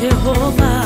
Jehovah.